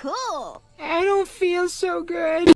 cool. I don't feel so good.